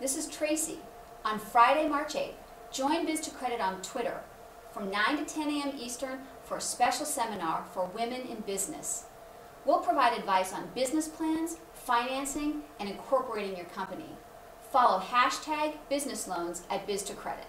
This is Tracy. On Friday, March 8th, join Biz2Credit on Twitter from 9 to 10 a.m. Eastern for a special seminar for women in business. We'll provide advice on business plans, financing, and incorporating your company. Follow hashtag business loans at Biz2Credit.